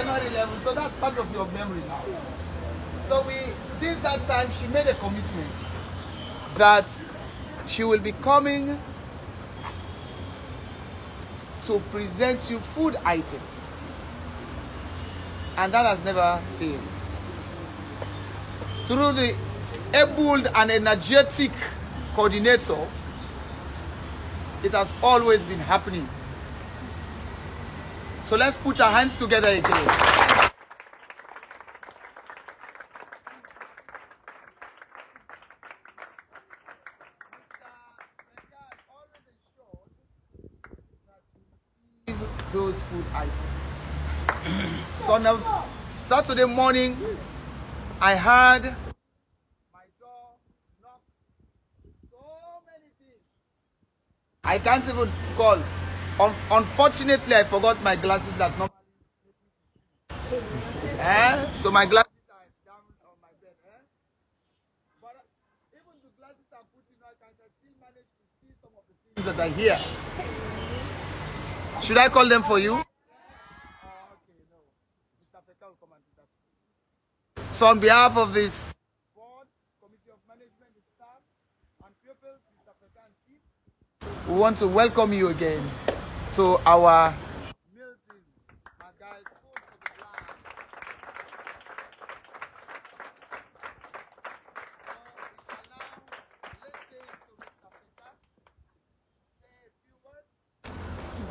January 11. So that's part of your memory now. So we, since that time, she made a commitment that she will be coming to present you food items. And that has never failed. Through the able and energetic coordinator, it has always been happening. So let's put our hands together again. those food items. so on a Saturday morning, I heard my door knock. So many things. I can't even call. Un unfortunately, I forgot my glasses that normally. eh? So my glasses are down on my bed. Eh? But uh, even the glasses I'm putting on, I can still manage to see some of the things that are here. Should I call them for you? So on behalf of this board, committee of management, staff, and pupils, Mr. Pekan we want to welcome you again to our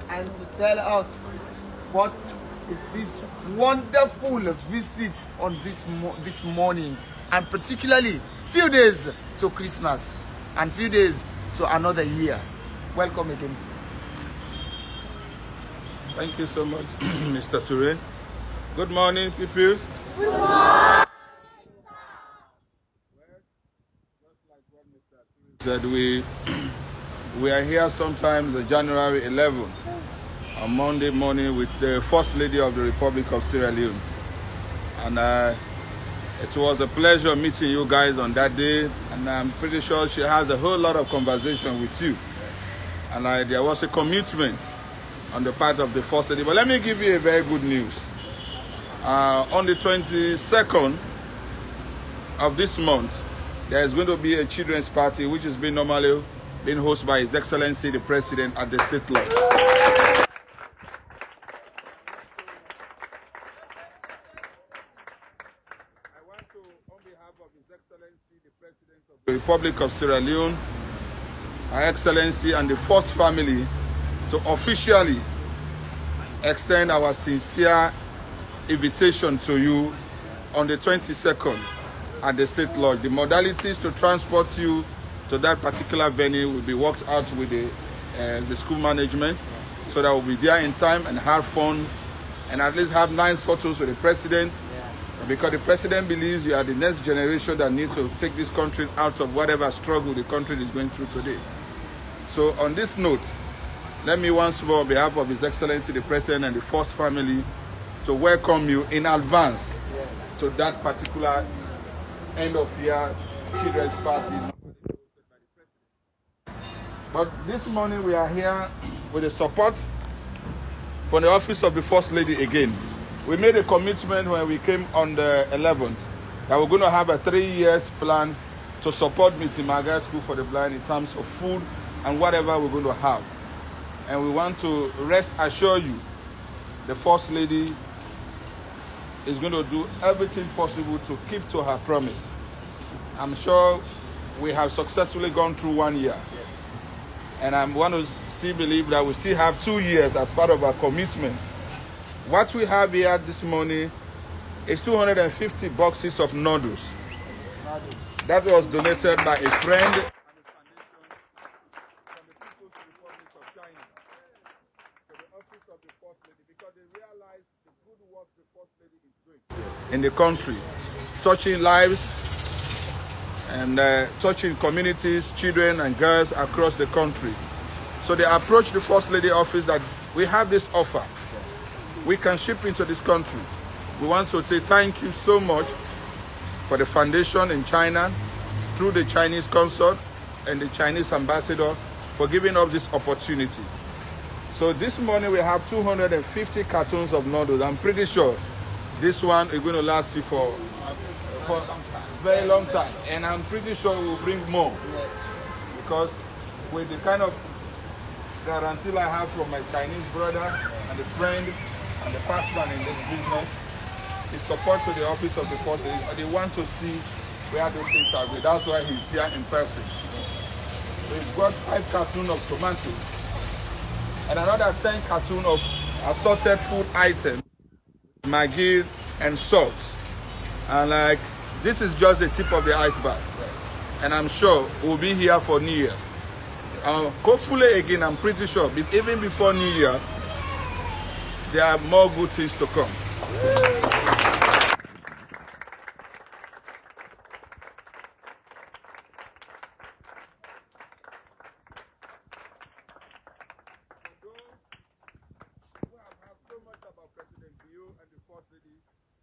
and to tell us what is this wonderful visit on this mo this morning and particularly few days to Christmas and few days to another year. Welcome again. Sir. Thank you so much, Mr. Turin. Good morning, people. Good morning. Said we we are here sometimes on January 11 on Monday morning with the First Lady of the Republic of Sierra Leone. And uh, it was a pleasure meeting you guys on that day. And I'm pretty sure she has a whole lot of conversation with you. And uh, there was a commitment on the part of the First Lady. But let me give you a very good news. Uh, on the 22nd of this month, there is going to be a children's party which is being normally being hosted by His Excellency the President at the State Lodge. Republic of Sierra Leone, Her Excellency and the First Family to officially extend our sincere invitation to you on the 22nd at the State Lodge. The modalities to transport you to that particular venue will be worked out with the, uh, the school management so that we'll be there in time and have fun and at least have nice photos with the president because the president believes we are the next generation that need to take this country out of whatever struggle the country is going through today. So on this note, let me once more on behalf of His Excellency the President and the First Family to welcome you in advance yes. to that particular end of year children's party. But this morning we are here with the support from the office of the First Lady again. We made a commitment when we came on the 11th that we're going to have a three years plan to support Mitimaga School for the Blind in terms of food and whatever we're going to have. And we want to rest assure you, the First Lady is going to do everything possible to keep to her promise. I'm sure we have successfully gone through one year. Yes. And I want to still believe that we still have two years as part of our commitment what we have here this morning is 250 boxes of noodles. noodles. That was donated by a friend in the country, touching lives and uh, touching communities, children and girls across the country. So they approached the First Lady office that we have this offer we can ship into this country. We want to say thank you so much for the foundation in China, through the Chinese consul and the Chinese ambassador for giving us this opportunity. So this morning we have 250 cartons of noodles. I'm pretty sure This one is going to last you for, for a very long time. And I'm pretty sure we'll bring more. Because with the kind of guarantee I have from my Chinese brother and the friend and the partner in this business, his support to the office of the force, they want to see where those things are going. That's why he's here in person. So he's got five cartons of tomatoes and another 10 cartons of assorted food items, maggi and salt. And like, this is just the tip of the iceberg. And I'm sure we'll be here for New Year. Uh, hopefully, again, I'm pretty sure, even before New Year, there are more good things to come.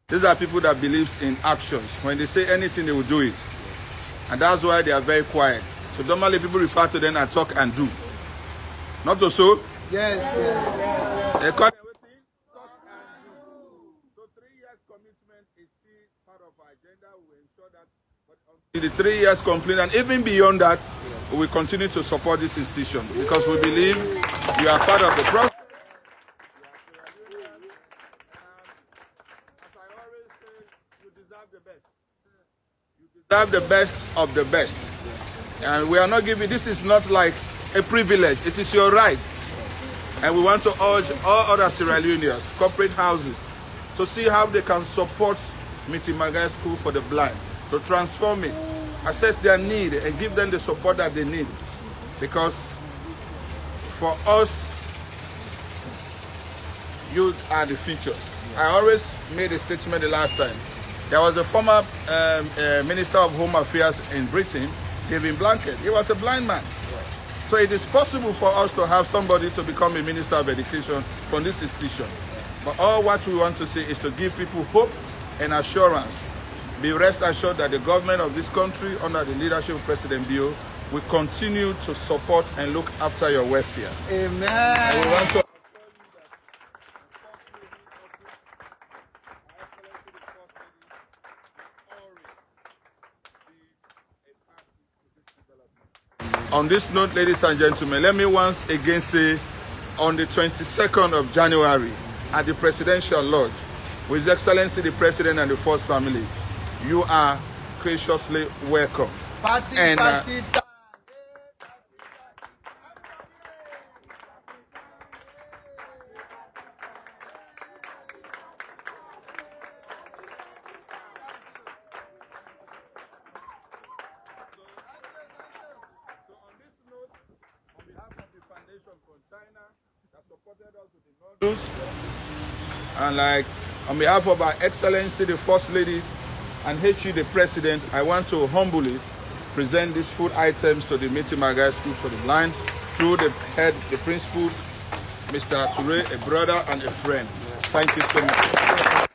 These are people that believes in actions. When they say anything, they will do it. And that's why they are very quiet. So normally people refer to them as talk and do. Not to so? Yes, yes. They call the three years complete and even beyond that, we will continue to support this institution because we believe you are part of the process. Deserve the best of the best. And we are not giving, this is not like a privilege, it is your right. And we want to urge all other Sierra Leoneans, corporate houses, to see how they can support Milton Margai School for the Blind, to transform it, assess their need, and give them the support that they need. Because for us, youth are the future. I always made a statement the last time. There was a former um, uh, Minister of Home Affairs in Britain, David Blunkett. He was a blind man. So it is possible for us to have somebody to become a Minister of Education from this institution. But all what we want to say is to give people hope and assurance. Be rest assured that the government of this country, under the leadership of President Bio, will continue to support and look after your welfare. Amen. On this note, ladies and gentlemen, let me once again say on the 22nd of January at the Presidential Lodge, with His Excellency the President and the First Family, you are graciously welcome. Party, and, uh, party, uh, And like on behalf of our Excellency the First Lady and HE the President, I want to humbly present these food items to the Milton Margai School for the Blind through the head, the principal, Mr. Ature, a brother and a friend. Thank you so much.